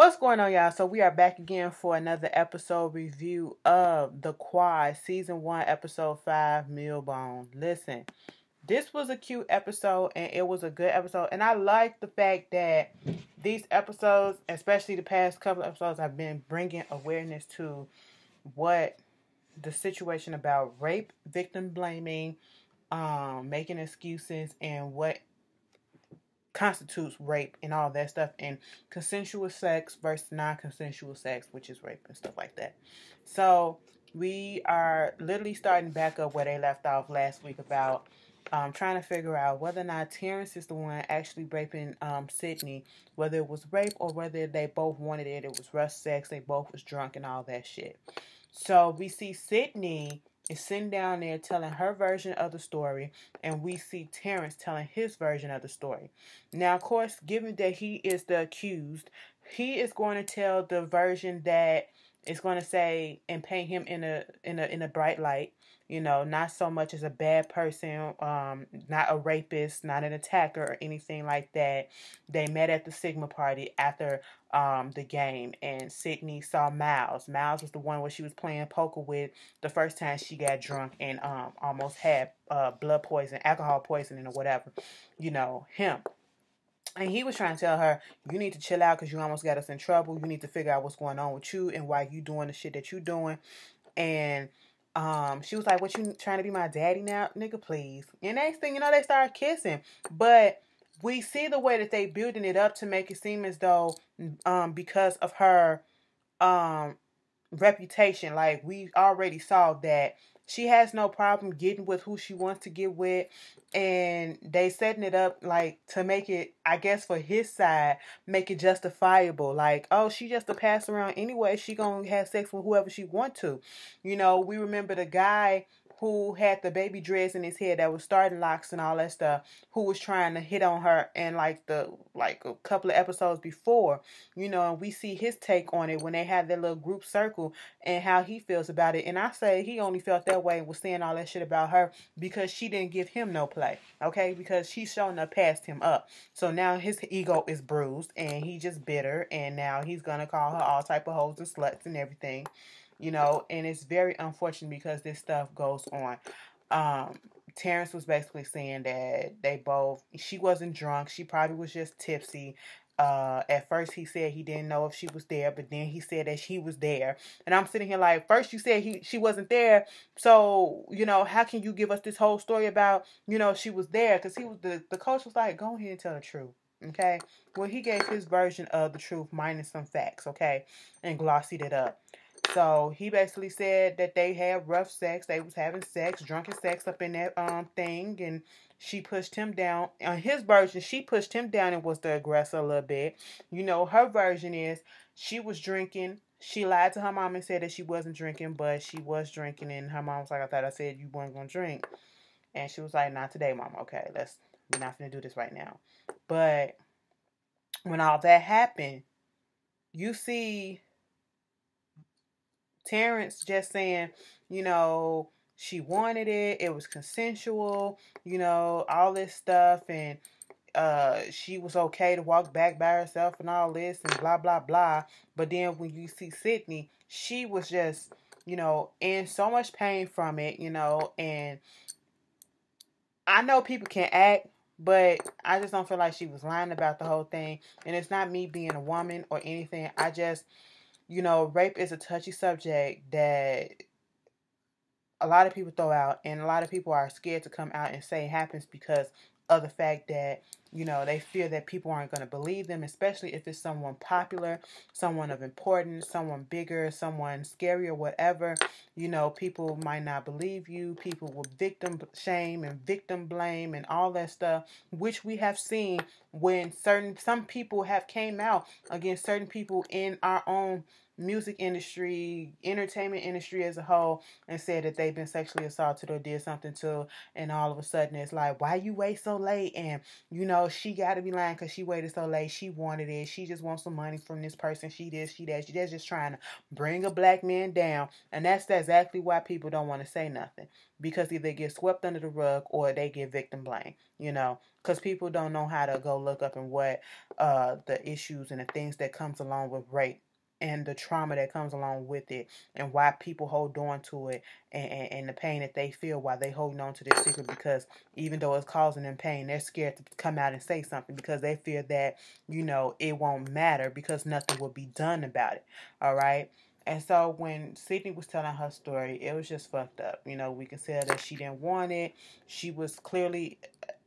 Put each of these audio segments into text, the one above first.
What's going on, y'all? So we are back again for another episode review of The Quad, Season 1, Episode 5, Mulebone. Listen, this was a cute episode and it was a good episode. And I like the fact that these episodes, especially the past couple episodes, have been bringing awareness to what the situation about rape, victim blaming, um, making excuses, and what constitutes rape and all that stuff and consensual sex versus non-consensual sex which is rape and stuff like that so we are literally starting back up where they left off last week about um, trying to figure out whether or not Terrence is the one actually raping um, Sydney, whether it was rape or whether they both wanted it. It was rough sex. They both was drunk and all that shit. So we see Sydney is sitting down there telling her version of the story, and we see Terrence telling his version of the story. Now, of course, given that he is the accused, he is going to tell the version that is going to say and paint him in a in a in a bright light you know, not so much as a bad person, um, not a rapist, not an attacker or anything like that. They met at the Sigma party after um, the game, and Sydney saw Miles. Miles was the one where she was playing poker with the first time she got drunk and um, almost had uh, blood poison, alcohol poisoning, or whatever. You know, him. And he was trying to tell her, you need to chill out because you almost got us in trouble. You need to figure out what's going on with you and why you doing the shit that you doing. And um, she was like, "What you trying to be my daddy now, nigga? Please." And next thing you know, they start kissing. But we see the way that they building it up to make it seem as though, um, because of her, um, reputation, like we already saw that she has no problem getting with who she wants to get with and they setting it up like to make it i guess for his side make it justifiable. Like oh she just a pass around anyway. She gonna have sex with whoever she want to. You know we remember the guy who had the baby dress in his head that was starting locks and all that stuff, who was trying to hit on her and like the like a couple of episodes before, you know, and we see his take on it when they had their little group circle and how he feels about it. And I say he only felt that way was saying all that shit about her because she didn't give him no play. Okay, because she's showing up passed him up. So now his ego is bruised and he just bitter and now he's gonna call her all type of hoes and sluts and everything you know, and it's very unfortunate because this stuff goes on. Um, Terrence was basically saying that they both, she wasn't drunk, she probably was just tipsy. Uh, at first he said he didn't know if she was there, but then he said that she was there. And I'm sitting here like, first you said he she wasn't there, so you know how can you give us this whole story about you know she was there? Because he was the the coach was like, go ahead and tell the truth, okay? Well, he gave his version of the truth minus some facts, okay, and glossied it up. So he basically said that they had rough sex. They was having sex, drunken sex up in that um thing, and she pushed him down. On his version, she pushed him down and was the aggressor a little bit. You know, her version is she was drinking. She lied to her mom and said that she wasn't drinking, but she was drinking, and her mom was like, "I thought I said you weren't gonna drink," and she was like, "Not today, mom. Okay, let's we're not gonna do this right now." But when all that happened, you see Terrence just saying, you know, she wanted it, it was consensual, you know, all this stuff and uh she was okay to walk back by herself and all this and blah blah blah. But then when you see Sydney, she was just, you know, in so much pain from it, you know, and I know people can act, but I just don't feel like she was lying about the whole thing. And it's not me being a woman or anything. I just you know, rape is a touchy subject that a lot of people throw out, and a lot of people are scared to come out and say it happens because of the fact that you know they fear that people aren't going to believe them especially if it's someone popular someone of importance someone bigger someone scary or whatever you know people might not believe you people will victim shame and victim blame and all that stuff which we have seen when certain some people have came out against certain people in our own music industry, entertainment industry as a whole, and said that they've been sexually assaulted or did something to, and all of a sudden it's like, why you wait so late? And you know, she got to be lying because she waited so late. She wanted it. She just wants some money from this person. She this, she that. She that's just trying to bring a black man down. And that's exactly why people don't want to say nothing because either they get swept under the rug or they get victim blame, you know, because people don't know how to go look up and what uh, the issues and the things that comes along with rape and the trauma that comes along with it and why people hold on to it and, and, and, the pain that they feel while they holding on to this secret because even though it's causing them pain they're scared to come out and say something because they fear that you know it won't matter because nothing will be done about it all right and so when Sydney was telling her story, it was just fucked up. You know, we can tell that she didn't want it. She was clearly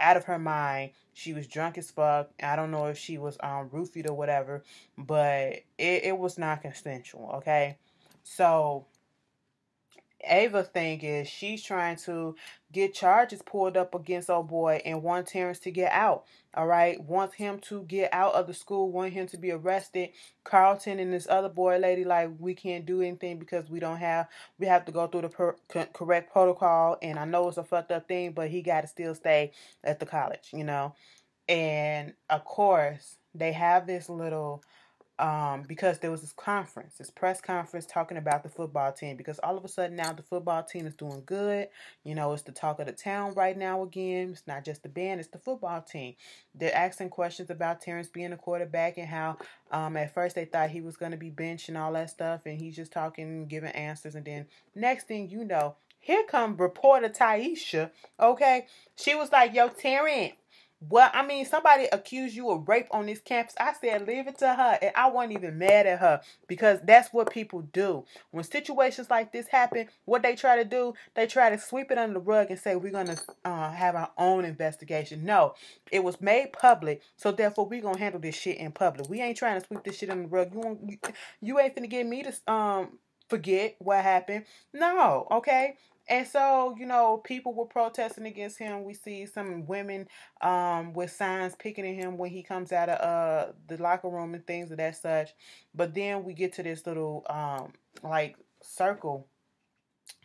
out of her mind. She was drunk as fuck. I don't know if she was um roofied or whatever, but it, it was not consensual, okay? So Ava thing is she's trying to get charges pulled up against old boy and want Terrence to get out. All right, wants him to get out of the school, want him to be arrested. Carlton and this other boy lady like we can't do anything because we don't have we have to go through the per, correct protocol. And I know it's a fucked up thing, but he got to still stay at the college, you know. And of course, they have this little um, because there was this conference, this press conference talking about the football team. Because all of a sudden now the football team is doing good. You know, it's the talk of the town right now again. It's not just the band, it's the football team. They're asking questions about Terrence being a quarterback and how um, at first they thought he was going to be benched and all that stuff. And he's just talking, giving answers. And then next thing you know, here come reporter Taisha. Okay. She was like, yo, Terrence well, I mean, somebody accused you of rape on this campus. I said, leave it to her. And I wasn't even mad at her because that's what people do. When situations like this happen, what they try to do, they try to sweep it under the rug and say, we're going to uh, have our own investigation. No, it was made public. So therefore, we're going to handle this shit in public. We ain't trying to sweep this shit under the rug. You, you, you ain't finna get me to um forget what happened. No, okay? And so, you know, people were protesting against him. We see some women um, with signs picking at him when he comes out of uh, the locker room and things of that such. But then we get to this little um, like circle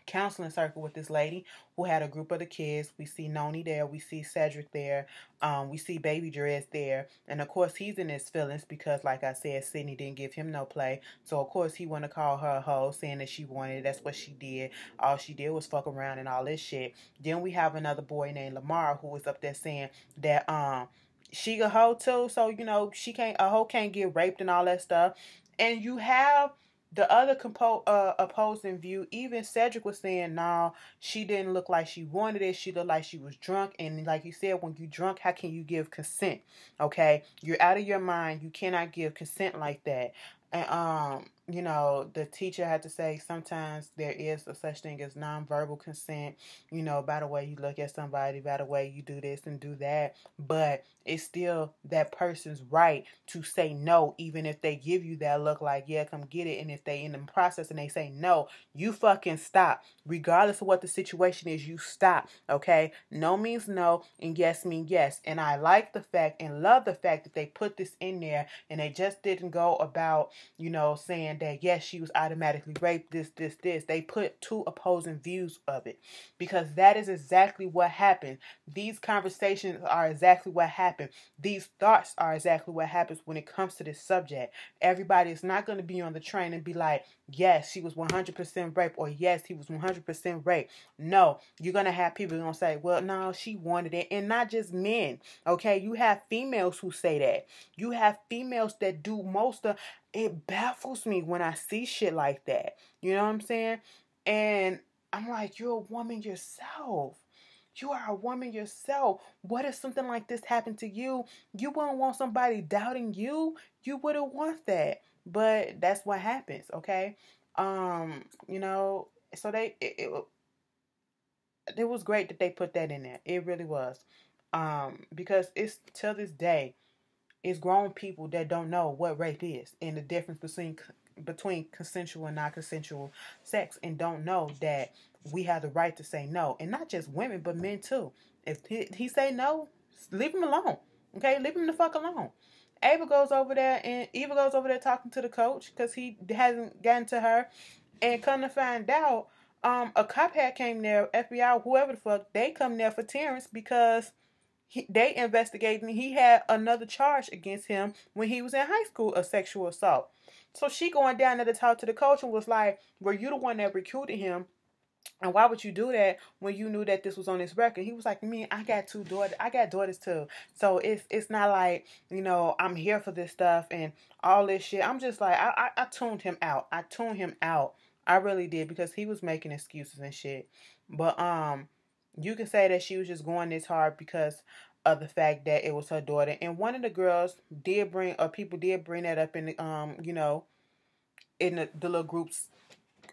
counseling circle with this lady who had a group of the kids. We see Noni there. We see Cedric there. Um, we see Baby Dress there. And of course, he's in his feelings because, like I said, Sydney didn't give him no play. So, of course, he want to call her a hoe, saying that she wanted. That's what she did. All she did was fuck around and all this shit. Then we have another boy named Lamar who was up there saying that um she a hoe too. So, you know, she can't, a hoe can't get raped and all that stuff. And you have the other compo- uh, opposing view, even Cedric was saying, "No, she didn't look like she wanted it. She looked like she was drunk." And like you said, when you drunk, how can you give consent? Okay, you're out of your mind. You cannot give consent like that. And um, you know, the teacher had to say sometimes there is a such thing as nonverbal consent, you know, by the way you look at somebody, by the way you do this and do that. But it's still that person's right to say no, even if they give you that look like, yeah, come get it. And if they in the process and they say no, you fucking stop. Regardless of what the situation is, you stop. Okay. No means no, and yes means yes. And I like the fact and love the fact that they put this in there and they just didn't go about, you know, saying saying that yes, she was automatically raped, this, this, this. They put two opposing views of it because that is exactly what happened. These conversations are exactly what happened. These thoughts are exactly what happens when it comes to this subject. Everybody is not going to be on the train and be like, yes, she was 100% raped or yes, he was 100% raped. No, you're going to have people going to say, well, no, she wanted it. And not just men, okay? You have females who say that. You have females that do most of it baffles me when I see shit like that. You know what I'm saying? And I'm like, you're a woman yourself. You are a woman yourself. What if something like this happened to you? You wouldn't want somebody doubting you. You wouldn't want that. But that's what happens, okay? Um, you know, so they it, it, it was great that they put that in there. It really was. Um, because it's till this day, it's grown people that don't know what rape is and the difference between between consensual and non-consensual sex and don't know that we have the right to say no and not just women but men too if he, he say no leave him alone okay leave him the fuck alone ava goes over there and eva goes over there talking to the coach because he hasn't gotten to her and come to find out um a cop had came there fbi whoever the fuck they come there for terrence because he, they investigating. He had another charge against him when he was in high school of sexual assault. So she going down there to talk to the coach and was like, "Were you the one that recruited him?" And why would you do that when you knew that this was on his record? He was like, "Me, I got two daughters. I got daughters too. So it's it's not like you know I'm here for this stuff and all this shit. I'm just like I I, I tuned him out. I tuned him out. I really did because he was making excuses and shit. But um, you can say that she was just going this hard because of the fact that it was her daughter. And one of the girls did bring, or people did bring that up in the um, you know, in the, the little groups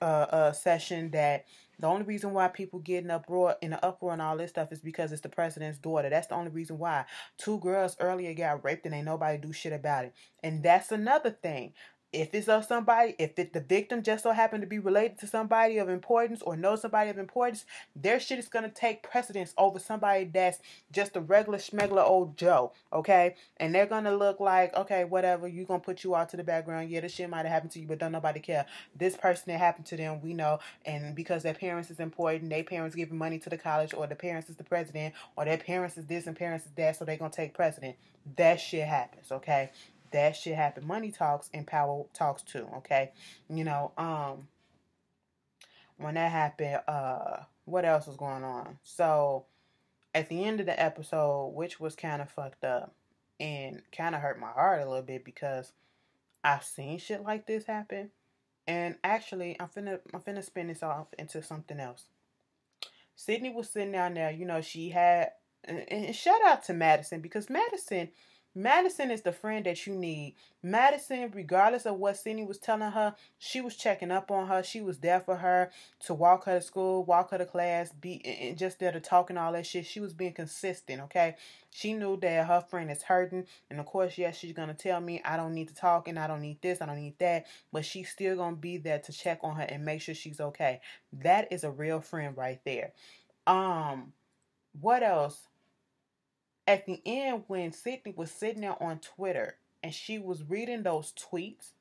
uh, uh session that the only reason why people get in uproar in the uproar and all this stuff is because it's the president's daughter. That's the only reason why. Two girls earlier got raped and ain't nobody do shit about it. And that's another thing if it's of somebody, if it, the victim just so happened to be related to somebody of importance or know somebody of importance, their shit is gonna take precedence over somebody that's just a regular schmegler old Joe, okay? And they're gonna look like, okay, whatever, you gonna put you out to the background. Yeah, this shit might have happened to you, but don't nobody care. This person that happened to them, we know, and because their parents is important, their parents giving money to the college, or the parents is the president, or their parents is this and parents is that, so they're gonna take precedent. That shit happens, okay? That shit happen. Money talks and power talks too, okay? You know, um when that happened, uh what else was going on? So at the end of the episode, which was kind of fucked up and kind of hurt my heart a little bit because I've seen shit like this happen. And actually, I'm finna I'm finna spin this off into something else. Sydney was sitting down there, you know, she had and, and shout out to Madison because Madison Madison is the friend that you need. Madison, regardless of what Sydney was telling her, she was checking up on her. She was there for her to walk her to school, walk her to class, be and just there to talk and all that shit. She was being consistent, okay? She knew that her friend is hurting. And of course, yes, she's gonna tell me I don't need to talk and I don't need this, I don't need that. But she's still gonna be there to check on her and make sure she's okay. That is a real friend right there. Um, what else? At the end when Sydney was sitting there on Twitter and she was reading those tweets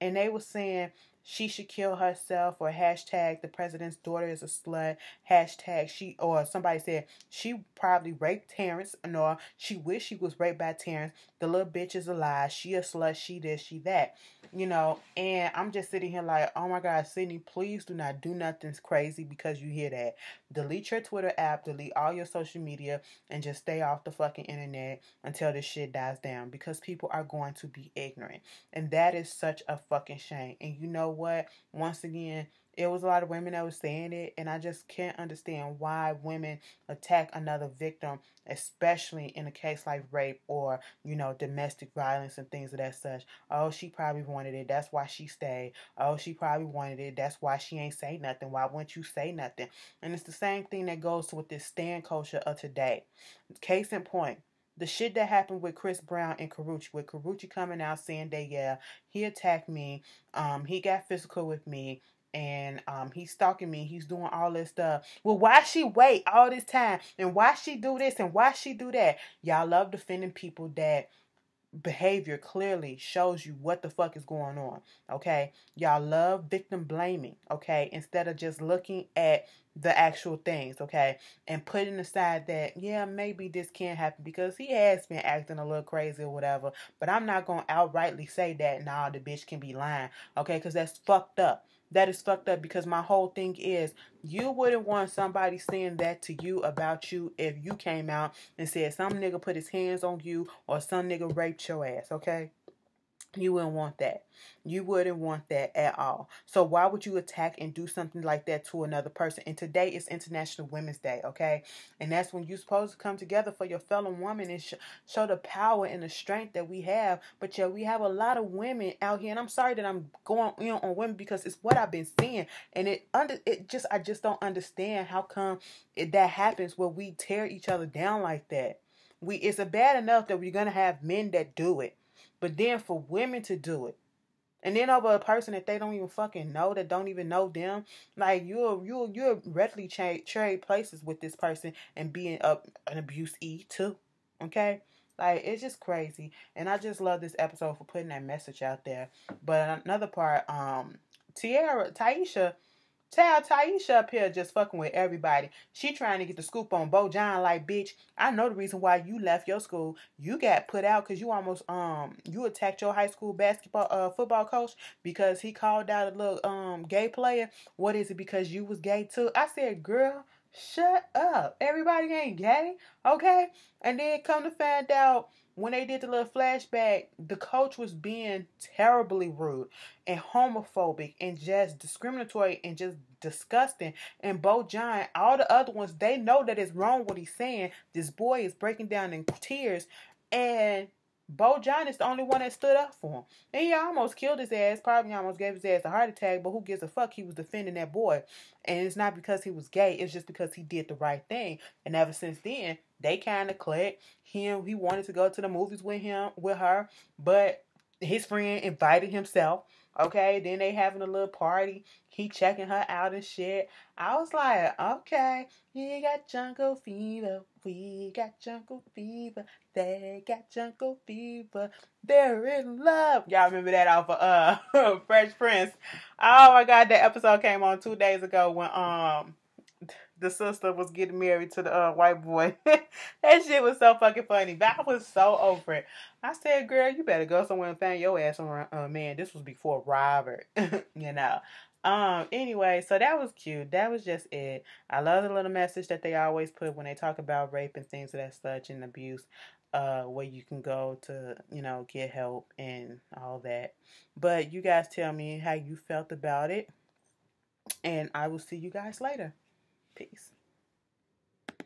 and they were saying she should kill herself or hashtag the president's daughter is a slut hashtag she or somebody said she probably raped terrence or she wish she was raped by terrence. The little bitch is a lie. She a slut. She this she that. You know and i'm just sitting here like oh my god sydney please do not do nothing crazy because you hear that. Delete your twitter app delete all your social media and just stay off the fucking internet until this shit dies down because people are going to be ignorant. And that is such a fucking shame. And you know what? Once again, it was a lot of women that was saying it, and I just can't understand why women attack another victim, especially in a case like rape or you know domestic violence and things of that such. Oh, she probably wanted it. That's why she stayed. Oh, she probably wanted it. That's why she ain't say nothing. Why wouldn't you say nothing? And it's the same thing that goes with this stand culture of today. Case in point the shit that happened with Chris Brown and Karrueche, with Karrueche coming out saying that yeah, he attacked me, um, he got physical with me, and um, he's stalking me, he's doing all this stuff. Well, why she wait all this time, and why she do this, and why she do that? Y'all love defending people that behavior clearly shows you what the fuck is going on. Okay. Y'all love victim blaming. Okay. Instead of just looking at the actual things. Okay. And putting aside that, yeah, maybe this can't happen because he has been acting a little crazy or whatever. But I'm not going to outrightly say that, nah, the bitch can be lying. Okay. Because that's fucked up that is fucked up because my whole thing is you wouldn't want somebody saying that to you about you if you came out and said some nigga put his hands on you or some nigga raped your ass, okay? You wouldn't want that. You wouldn't want that at all. So why would you attack and do something like that to another person? And today is International Women's Day, okay? And that's when you're supposed to come together for your fellow woman and sh- show the power and the strength that we have. But yeah, we have a lot of women out here, and I'm sorry that I'm going in on women because it's what I've been seeing, and it under it just I just don't understand how come it, that happens where we tear each other down like that. We it's a bad enough that we're gonna have men that do it but then for women to do it, and then over a person that they don't even fucking know, that don't even know them, like you'll you'll you'll readily trade trade places with this person and being up an abuse e too. Okay, like it's just crazy, and I just love this episode for putting that message out there. But another part, um, Tiara Taisha Tell Taisha up here just fucking with everybody. She trying to get the scoop on BoJohn. like, bitch, I know the reason why you left your school. You got put out because you almost um you attacked your high school basketball uh football coach because he called out a little um gay player. What is it? Because you was gay too? I said, girl, shut up. Everybody ain't gay, okay? And then come to find out when they did the little flashback, the coach was being terribly rude and homophobic and just discriminatory and just disgusting. And BoJohn, all the other ones, they know that it's wrong what he's saying. This boy is breaking down in tears. And BoJohn is the only one that stood up for him. And he almost killed his ass, probably almost gave his ass a heart attack, but who gives a fuck? He was defending that boy. And it's not because he was gay, it's just because he did the right thing. And ever since then, they kind of clicked. Him, he wanted to go to the movies with him, with her, but his friend invited himself. Okay, then they having a little party. He checking her out and shit. I was like, okay, you got jungle fever. We got jungle fever. They got jungle fever. They're in love. Y'all remember that off of uh Fresh Prince? Oh my god, that episode came on two days ago when um the sister was getting married to the uh, white boy. that shit was so fucking funny. But I was so over it. I said, girl, you better go somewhere and find your ass somewhere. Uh, man, this was before Robert, you know. Um, anyway, so that was cute. That was just it. I love the little message that they always put when they talk about rape and things of that such and abuse, uh, where you can go to, you know, get help and all that. But you guys tell me how you felt about it. And I will see you guys later. Peace.